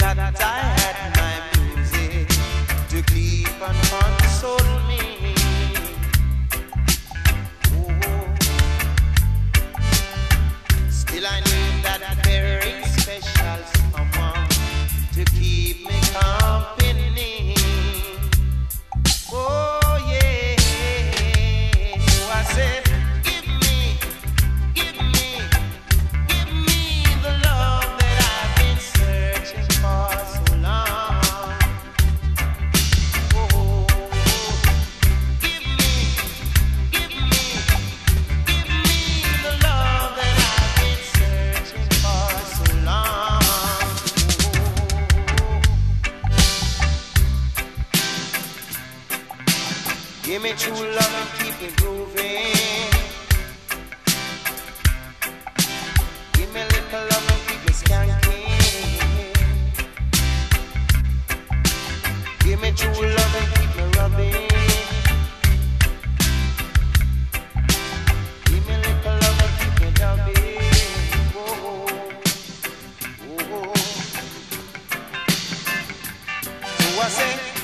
that I Give me true love and keep me grooving. Give me little love and keep me skanking. Give me true love and keep me rubbing. Give me little love and keep me dubbing. Whoa, whoa. So I say.